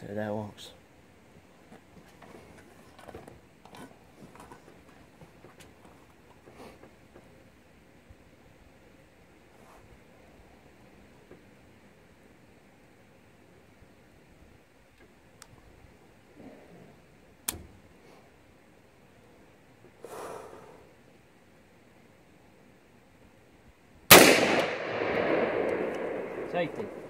through their that works. Safety.